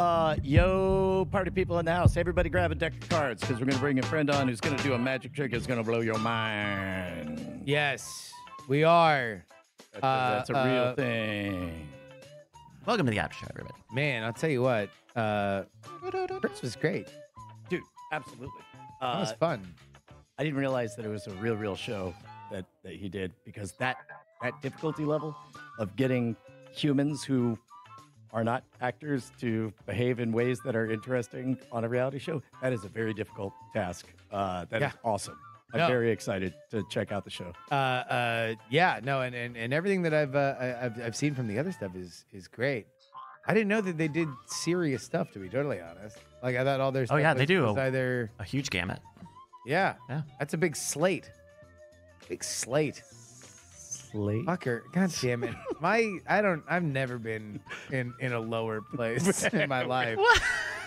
Uh, yo, party people in the house. Everybody grab a deck of cards because we're going to bring a friend on who's going to do a magic trick that's going to blow your mind. Yes, we are. That's, Uh, a, that's a real uh, thing. Welcome to the after show, everybody. Man, I'll tell you what. Uh, Chris was great. Dude, absolutely. That was Uh, fun. I didn't realize that it was a real, real show that, that he did because that that difficulty level of getting humans who are not actors to behave in ways that are interesting on a reality show that is a very difficult task. Uh, that is Yeah. awesome. I'm No. very excited to check out the show. Uh, uh, yeah, no, and, and, and everything that I've, uh, I- I've I've seen from the other stuff is is great. I didn't know that they did serious stuff. To be totally honest, like I thought all their stuff Oh, yeah, they do. was either A huge gamut. yeah Yeah. that's a big slate, big slate. Slate. Fucker, god damn it! My I don't I've never been in in a lower place in my life.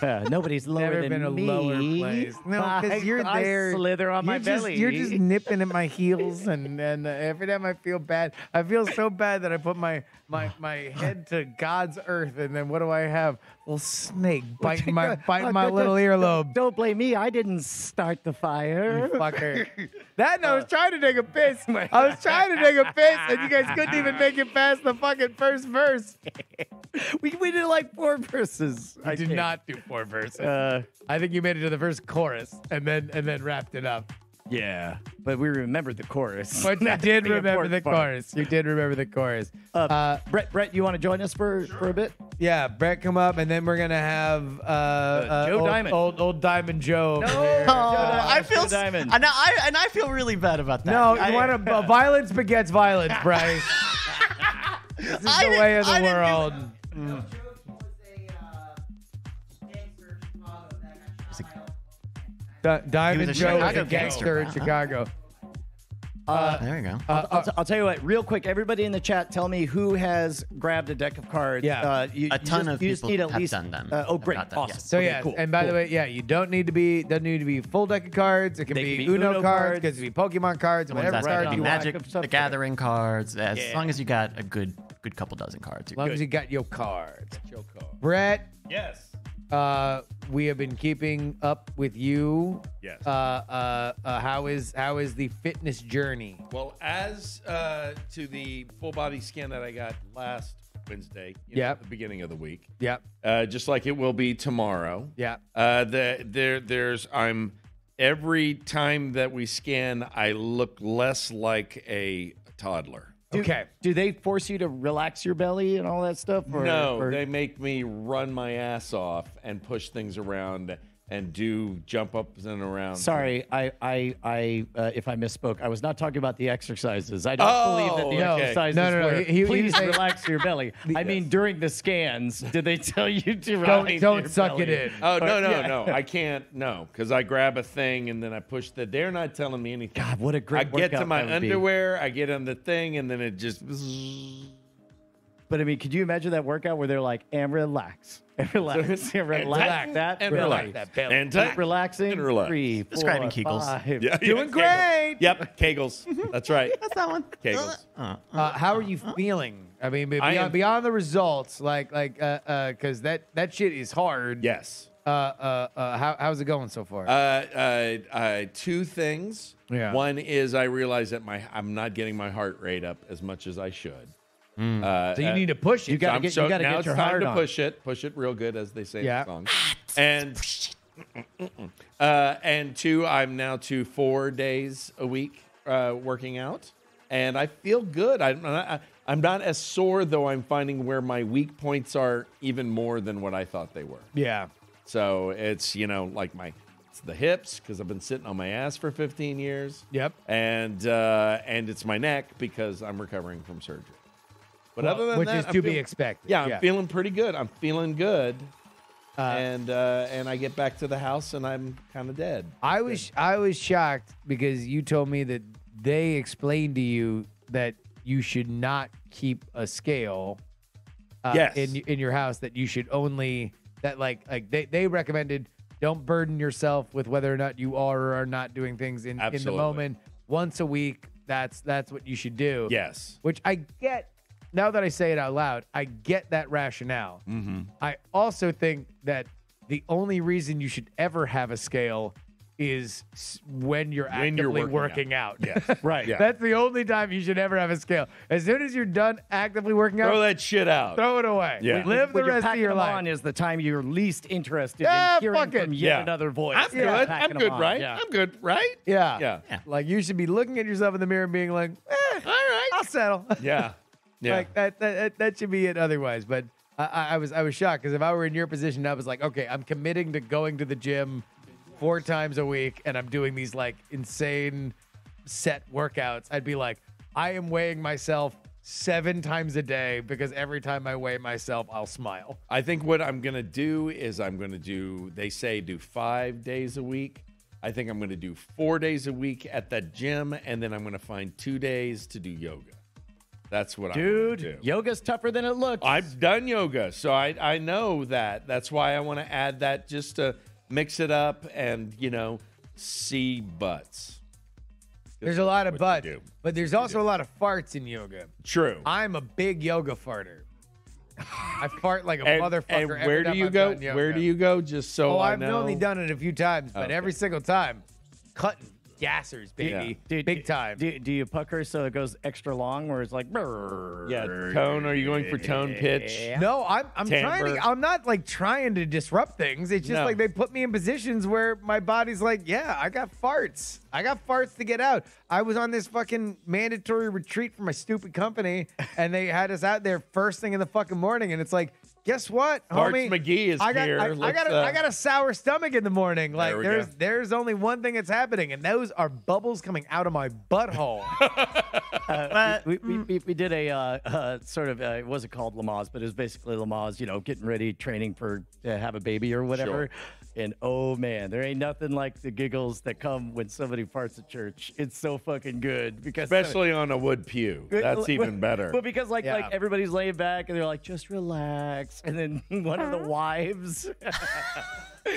Nobody's lower Never than been a me. lower place. No, because you're I there. slither on my you're just, belly. You're just nipping at my heels, and and uh, every time I feel bad, I feel so bad that I put my my my head to God's earth, and then what do I have? little snake biting my biting my Uh, little earlobe. Don't blame me. I didn't start the fire. You fucker. That and I was trying to take a piss. I was trying to take a piss, and you guys couldn't even make it past the fucking first verse. we, we did like four verses. I did not do four verses. Uh, I think you made it to the first chorus and then and then wrapped it up. yeah, but we remembered the chorus. But you did the remember the part. chorus. You did remember the chorus. Uh, Uh, Brett, Brett, you want to join us for, for a bit? yeah, Brett, come up, and then we're gonna have uh, uh, Joe old, Diamond. old old Diamond Joe. over here. Oh, I feel Joe Diamond. And I and I feel really bad about that. No, I, you want to violence begets violence, Bryce. this is I the way of the I didn't do- world. Di- Diamond a Joe was Chicago a gangster gangster, in huh? Chicago. Uh, There you go. I'll, I'll, t- I'll tell you what, real quick, everybody in the chat, tell me who has grabbed a deck of cards. Yeah. uh, you, A you ton just, of you just people need at have least, done them. Uh, oh, Have great, got them, awesome. yes. So Okay, yeah, cool, and by the cool. way, yeah, you don't need to be doesn't need to be full deck of cards. It can, They be, can be Uno, Uno cards, cards. it can be Pokemon cards, The ones whatever that card can be you want. Magic, Stuff the. Gathering cards, as Yeah. long as you got a good good couple dozen cards. As long you're as you got your cards. Brett, Yes. Uh, we have been keeping up with you. Yes. Uh, uh, uh, how is how is the fitness journey? Well, as uh, to the full body scan that I got last Wednesday, you know, Yep. at the beginning of the week, Yep. uh, just like it will be tomorrow. Yeah. Uh, the, there, there's I'm every time that we scan, I look less like a toddler. Do, Okay. Do they force you to relax your belly and all that stuff? Or, no, or- they make me run my ass off and push things around and do jump ups and around. Sorry, I, I, I, uh, if I misspoke, I was not talking about the exercises. I don't Oh, believe that the okay. exercises No, no, no, were, he- he- please he- relax your belly. I mean, during the scans, did they tell you to Don't don't your suck belly? it in. Oh no no yeah. no! I can't no because I grab a thing and then I push the. They're not telling me anything. God, what a great I get to my that would be. underwear, I get on the thing, and then it just. But I mean, could you imagine that workout where they're like, and relax, and relax, and relax tighten that, and relax relax. that belly, And tighten relaxing, and relax. three, four, Describing Kegels. five. Yeah, Doing yeah, great. Kegels. Yep, Kegels. That's right. That's that one. Kegels. Uh, Uh, how are you feeling? I mean, I beyond, am- beyond the results, like like uh uh, because that that shit is hard. Yes. Uh uh uh. How how's it going so far? Uh, uh, uh, two things. Yeah. One is I realize that my I'm not getting my heart rate up as much as I should. Uh, so you uh, need to push it. You gotta I'm get- so- you gotta now get your heart to on. push it, push it real good, as they say Yeah. in the song. And uh, and two, I'm now to four days a week uh, working out, and I feel good. I'm not, I'm not as sore though. I'm finding where my weak points are even more than what I thought they were. yeah. So it's you know like my it's the hips because I've been sitting on my ass for 15 years. Yep. And uh, and it's my neck because I'm recovering from surgery. But Well, other than which that, is I'm to be feel- expected. Yeah, I'm Yeah. feeling pretty good. I'm feeling good. Uh, and uh, and I get back to the house and I'm kind of dead. I was I was shocked because you told me that they explained to you that you should not keep a scale. Uh, Yes. In in your house, that you should only that like like they they recommended don't burden yourself with whether or not you are or are not doing things in in the moment. Once a week, that's that's what you should do. Yes. Which I get now that I say it out loud, I get that rationale. Mm-hmm. I also think that the only reason you should ever have a scale is when you're When actively you're working working out. Yes. Right. Yeah. That's the only time you should ever have a scale. As soon as you're done actively working out, Throw that shit out. throw it away. Yeah. Live the when you're rest of packing your them life. on is the time you're least interested Yeah, in hearing fuck it. from yet Yeah. another voice. I'm Yeah. good. I'm good, on, right? yeah. I'm good, right? Yeah. Yeah. Yeah. Like you should be looking at yourself in the mirror and being like, eh, All right. I'll settle. Yeah. Yeah. Like that, that, that, should be it otherwise. But I, I, was I was shocked because if I were in your position, I was like, okay, I'm committing to going to the gym four times a week and I'm doing these like insane set workouts. I'd be like, I am weighing myself seven times a day because every time I weigh myself, I'll smile. I think what I'm going to do is I'm going to do, they say do five days a week. I think I'm going to do four days a week at the gym, and then I'm going to find two days to do yoga. That's what I'm Dude, gonna yoga's tougher than it looks. I've done yoga, so I, I know that. That's why I want to add that just to mix it up and, you know, see butts. There's a lot of butts, but there's also a lot of farts in yoga. True. I'm a big yoga farter. I fart like a and, motherfucker. and where do you I've go? Where do you go? Just so Oh, I I've know. only done it a few times, but Okay. every single time, cutting gassers, baby, Dude, big time. Do, do you pucker so it goes extra long, where it's like, Yeah, tone. Are you going for tone pitch? no, I'm I'm trying to. I'm not like trying to disrupt things. It's just No. like they put me in positions where my body's like, yeah, I got farts. I got farts to get out. I was on this fucking mandatory retreat for my stupid company, and they had us out there first thing in the fucking morning, and it's like. Guess what, Farts homie? McGee is I got, here. I, I got, a, uh, I got a sour stomach in the morning. Like There there's, go. there's only one thing that's happening, and those are bubbles coming out of my butthole. Uh, we, we, we, we did a uh, uh, sort of uh, it wasn't called Lamaze, but it was basically Lamaze. You know, getting ready, training for to have a baby or whatever. And oh man, there ain't nothing like the giggles that come when somebody parts at church. It's so fucking good because Especially on a wood pew. That's even better. But because like Yeah. like everybody's laying back and they're like, just relax, and then one of the wives.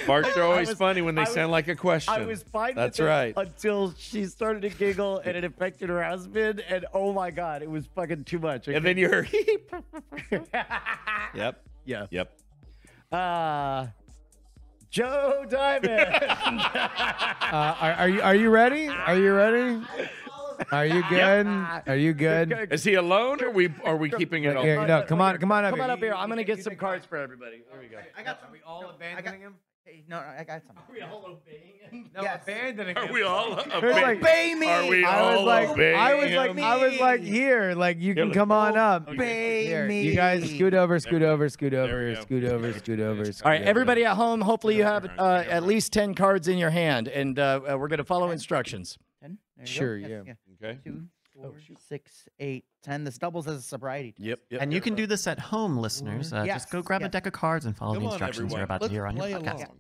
Farts are always was- funny when they was- sound like a question. I was fine. That's with it right. Until she started to giggle and it affected her husband, and oh my god, it was fucking too much. I And then you heard. yep. yeah. Yep. Uh, Joe Diamond. Uh, are, are you are you ready? Are you ready? Are you good? Are you good? Is he alone, or we are we keeping it all? Here, no, come on, come on up Come on up here. I'm gonna get some cards for everybody. Here we go. I got. Are we all abandoning him? Hey, no, no, I got some. we all obeying him? No, Yes. abandoning Are we all? like- obeying- Obey me. Are we I was all like, obeying I was like, him? I was like, here, like you can let's come on up. Obey Here, me. you guys scoot over, scoot over, scoot over, scoot over, scoot over. scoot All right, over. everybody at home. Hopefully, you have uh, at least ten cards in your hand, and uh, uh, we're gonna follow instructions. Ten? There you go. Sure, yeah. Okay. Two, four, six, eight, ten. This doubles as a sobriety. Yep. yep. And you can do this at home, listeners. Uh, Yes, Just go grab a deck of cards and follow Come Oh, the instructions everyone. you're about Let's to hear on your play podcast. along.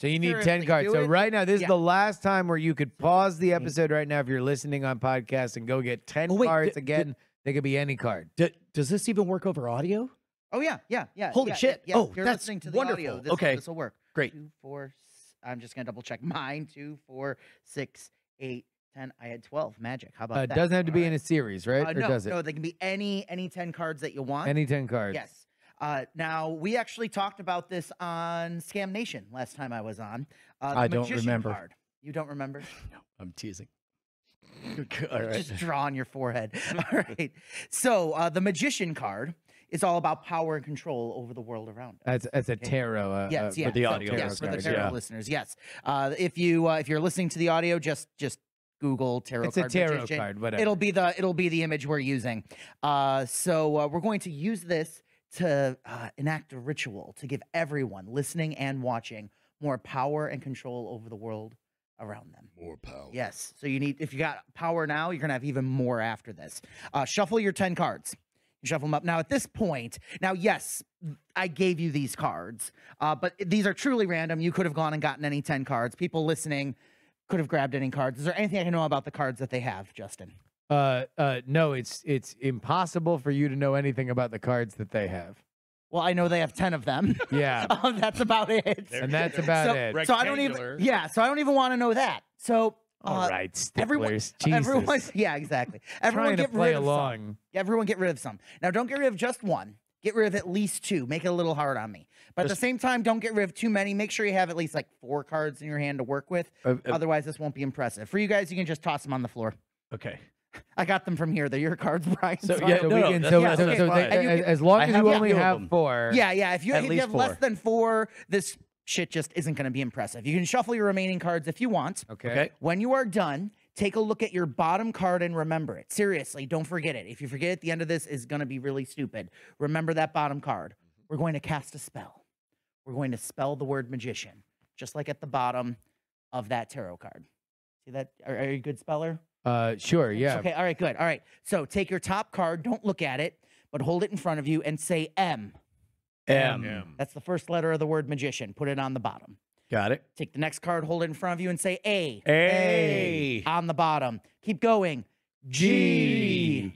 So you need Seriously, 10 cards. So right now, this is the last time where you could pause the episode right now if you're listening on podcast and go get 10 Oh, wait, cards again. they could be any card. D- does this even work over audio? Oh yeah, yeah, yeah. Holy yeah, shit. Yeah, yeah. Oh, you're that's listening to the wonderful. audio. This, Okay. this will work. Great. Two, four. s- I'm just gonna double check mine. Two, four, six, eight, ten. I had twelve. Magic. How about Uh, it that? doesn't have to be All in a series, right? Uh, or no, does it? no, they can be any any ten cards that you want. Any 10 cards. Yes. Uh, now we actually talked about this on Scam Nation last time I was on. Uh, the I don't remember. Card. You don't remember? No i'm teasing. all right. Just draw on your forehead. All right. So uh, the Magician card is all about power and control over the world around. us. That's, that's a tarot. Uh, Yes, uh, yes, the so- audio yes, for the tarot yeah. listeners. Yes. Uh, if you uh, if you're listening to the audio, just just Google tarot It's a card. tarot magician. card, whatever. It'll be the it'll be the image we're using. Uh, so uh, we're going to use this to uh, enact a ritual to give everyone listening and watching more power and control over the world around them. More power. Yes. So you need if you got power now, you're gonna have even more after this. Uh, shuffle your ten cards. You shuffle them up. Now at this point, now yes, I gave you these cards, uh, but these are truly random. You could have gone and gotten any ten cards. People listening could have grabbed any cards. Is there anything I can know about the cards that they have, Justin? Uh, uh, no, it's it's impossible for you to know anything about the cards that they have. Well, I know they have ten of them. Yeah, um, that's about it. and that's about so, it. so I don't even. Yeah. So I don't even want to know that. So All Uh, right, sticklers. Everyone, Jesus. everyone, yeah, exactly. Everyone Trying to get play rid of along. some. Everyone get rid of some. Now, don't get rid of just one. Get rid of at least two. Make it a little hard on me. But at the same time, don't get rid of too many. Make sure you have at least like four cards in your hand to work with. Uh, uh, Otherwise, this won't be impressive. For you guys, you can just toss them on the floor. okay. I got them from here. They're your cards, Brian. So, Sorry. yeah, So no, we no, can. that's- So, yeah, so, okay, so they- as, can- as long as you only have four. Yeah, yeah. If you, if you least have less than four, this shit just isn't going to be impressive. You can shuffle your remaining cards if you want. Okay. Okay. When you are done, take a look at your bottom card and remember it. Seriously, don't forget it. If you forget it, the end of this is going to be really stupid. Remember that bottom card. We're going to cast a spell. We're going to spell the word magician, just like at the bottom of that tarot card. See that? Are, are you a good speller? Uh, sure. Yeah. Okay. All right. Good. All right. So take your top card. Don't look at it, but hold it in front of you and say M. M. M. That's the first letter of the word magician. Put it on the bottom. Got it. Take the next card, hold it in front of you, and say A. A. On the bottom. Keep going. G.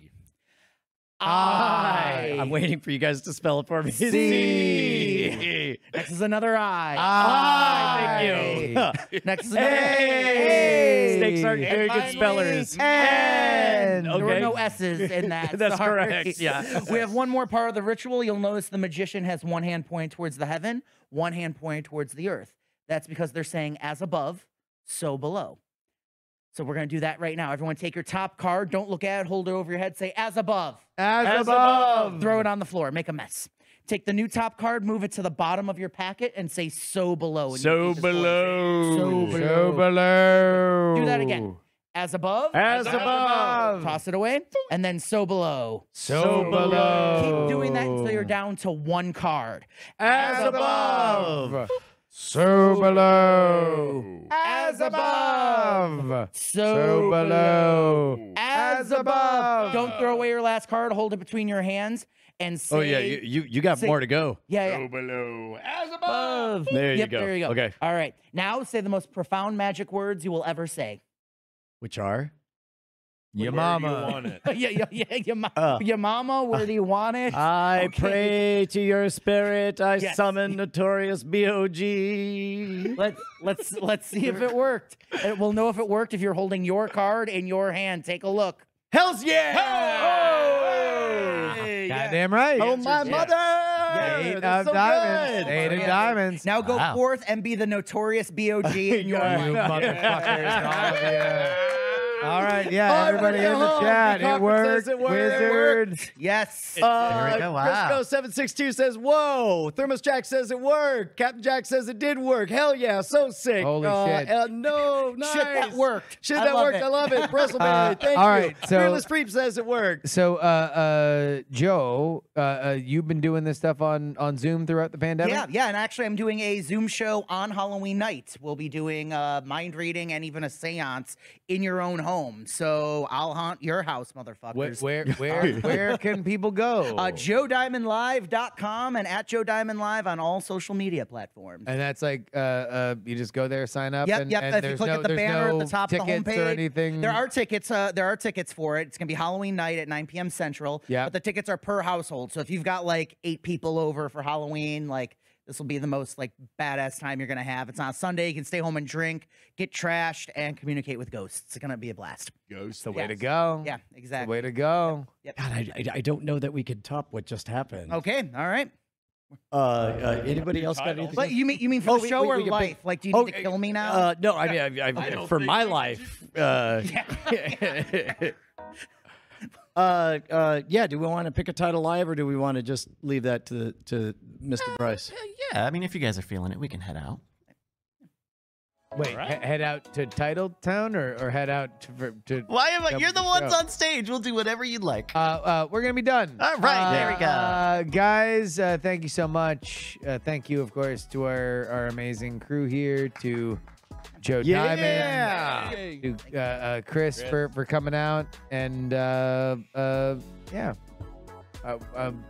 I. I. I'm waiting for you guys to spell it for me. C. Next is another eye. Ah, I. Thank you. Next is another Hey. A. Snakes aren't very good finally, spellers. N. There were no S's in that. That's sorry. correct, yeah. We have one more part of the ritual. You'll notice the magician has one hand pointed towards the heaven, one hand pointed towards the earth. That's because they're saying, as above, so below. So we're going to do that right now. Everyone take your top card. Don't look at it. Hold it over your head. Say, as above. As, As above. above. Throw it on the floor. Make a mess. Take the new top card, move it to the bottom of your packet, and say, so below. your So deepest voice. below. So So below. below. Do that again. As above. As above. Toss it away. And then so below. So below. Keep doing that until you're down to one card. As above. So below. As above. So, So below. As As above. above. Don't throw away your last card. Hold it between your hands and say. Oh yeah, you you, you got say- more to go. yeah, yeah. below, as Above. There you Yep, go. There you go. Okay. All right. Now say the most profound magic words you will ever say. Which are? Your Where do you mama. want it? yeah, yeah, yeah. Your, ma- Uh. your mama, where do you want it? I Okay. pray to your spirit. I Yes. summon notorious B.O.G. Let's let's let's see if it worked. And we'll know if it worked if you're holding your card in your hand. Take a look. Hell's yeah! Hey, Goddamn right. Oh my yes. mother! Eight That's of so diamonds. good. Eight of Yeah. diamonds. Now go Wow. forth and be the notorious BOG in your Yeah. you life. motherfuckers. All of you. All right, yeah, Oh, everybody in the everybody at home, chat. the It worked. it worked. It Wizard. Yes. Uh, There we go. Wow. Crisco seven six two says, "Whoa!" Thermos Jack says it worked. Captain Jack says it did work. Hell yeah! So sick. Holy uh, shit. Uh, no, nice. Shit, that worked. Shit, I that love worked. it. I love it. Brussels Uh, Thank all you. right, so- Fearless Creep says it worked. So, uh, uh, Joe, uh, uh, you've been doing this stuff on on Zoom throughout the pandemic. Yeah, yeah, and actually, I'm doing a Zoom show on Halloween night. We'll be doing uh, mind reading and even a séance in your own home. So I'll haunt your house, motherfuckers. where where, where can people go? Uh, JoeDiamondLive.com and at Joe Diamond Live on all social media platforms. and that's like uh, uh, you just go there, sign up. Yep, and, yep. and if you click no, at the banner no at the top of the homepage, or anything. there are tickets. Uh, there are tickets for it. It's gonna be Halloween night at 9 p.m. Central. Yeah. But the tickets are per household. So if you've got like eight people over for Halloween, like this will be the most like badass time you're gonna have. It's on Sunday. You can stay home and drink, get trashed, and communicate with ghosts. It's gonna be a blast. Ghosts, the way Yes. to go. Yeah, exactly. The exactly. way to go. God, I, I, I don't know that we could top what just happened. Okay, all right. Uh, uh, anybody else got anything? But you mean you mean for Oh, the we- show we- or we life? pick- Like, do you Oh, need to kill me now? Uh, no, I mean, I, I, don't for my life. Uh, yeah. uh, uh, yeah. Do we want to pick a title live, or do we want to just leave that to to Mr. Bryce? Uh, yeah, I mean, if you guys are feeling it, we can head out. Wait, he- head out to Title Town or, or head out to, for, to Why am I? You're the to ones on stage. We'll do whatever you'd like. Uh, uh, we're gonna be done. All right, there we go. Uh, guys, uh, thank you so much. Uh, thank you, of course, to our, our amazing crew here, to Joe yeah. Diamond, uh, uh, Chris, Chris, For, for coming out, and uh, uh yeah, uh, um,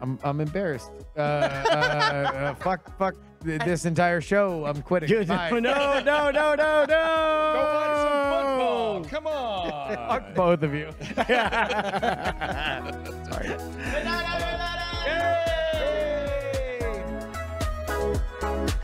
I'm I'm embarrassed. Uh, fuck, fuck this entire show. I'm quitting. Dude, no, no, no, no, no. Go watch some. Come on. fuck both of you. Sorry. Yay! Yay!